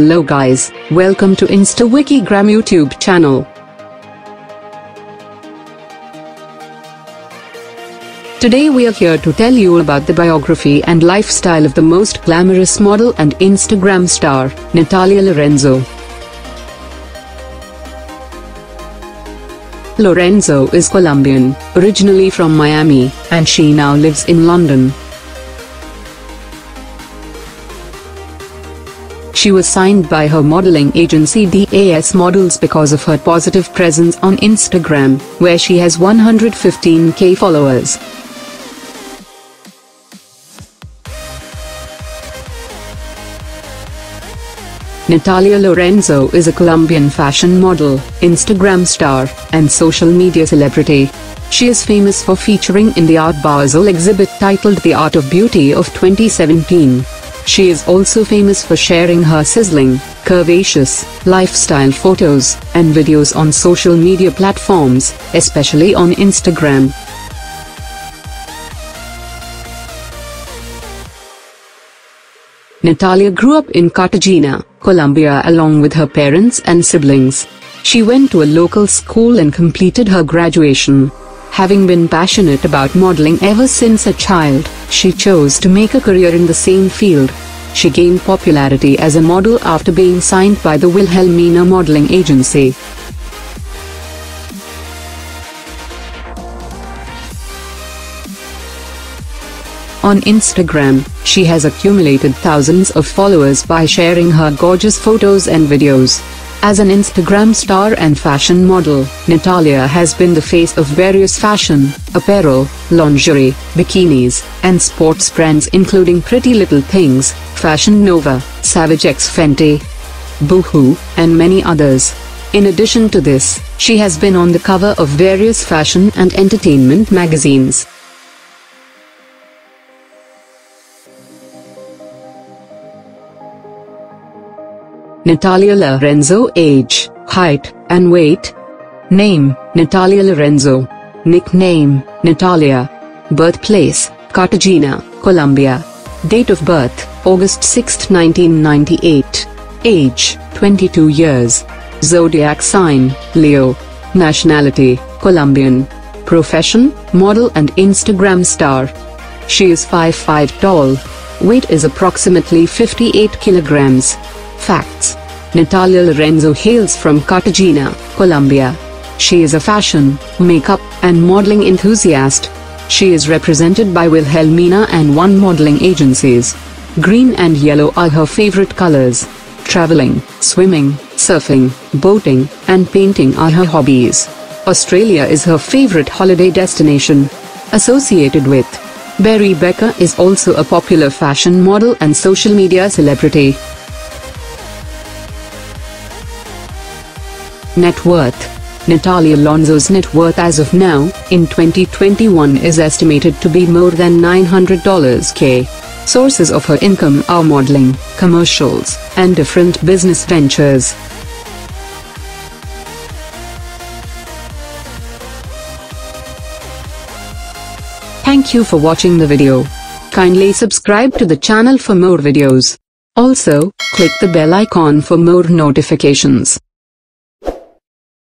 Hello guys, welcome to InstaWikigram YouTube channel. Today we are here to tell you about the biography and lifestyle of the most glamorous model and Instagram star, Natalia Lorenzo. Lorenzo is Colombian, originally from Miami, and she now lives in London. She was signed by her modeling agency DAS Models because of her positive presence on Instagram, where she has 115k followers. Natalia Lorenzo is a Colombian fashion model, Instagram star, and social media celebrity. She is famous for featuring in the Art Basel exhibit titled The Art of Beauty of 2017. She is also famous for sharing her sizzling, curvaceous, lifestyle photos and videos on social media platforms, especially on Instagram. Natalia grew up in Cartagena, Colombia along with her parents and siblings. She went to a local school and completed her graduation. Having been passionate about modeling ever since a child, she chose to make a career in the same field. She gained popularity as a model after being signed by the Wilhelmina modeling agency. On Instagram, she has accumulated thousands of followers by sharing her gorgeous photos and videos. As an Instagram star and fashion model, Natalia has been the face of various fashion, apparel, lingerie, bikinis, and sports brands including Pretty Little Things, Fashion Nova, Savage X Fenty, Boohoo, and many others. In addition to this, she has been on the cover of various fashion and entertainment magazines. Natalia Lorenzo Age, Height, and Weight. Name, Natalia Lorenzo. Nickname, Natalia. Birthplace, Cartagena, Colombia. Date of birth, August 6, 1998 Age, 22 years. Zodiac sign, Leo. Nationality, Colombian. Profession, model and Instagram star. She is 5'5 tall. Weight is approximately 58 kilograms Facts Natalia Lorenzo hails from Cartagena, Colombia. She is a fashion, makeup, and modeling enthusiast. She is represented by Wilhelmina and One modeling agencies. Green and yellow are her favorite colors. Traveling, swimming, surfing, boating, and painting are her hobbies. Australia is her favorite holiday destination. Associated with Berry Becker is also a popular fashion model and social media celebrity. Net worth Natalia Alonso's net worth as of now, in 2021 is estimated to be more than $900 k. Sources of her income are modeling, commercials, and different business ventures. Thank you for watching the video. Kindly subscribe to the channel for more videos. Also, click the bell icon for more notifications.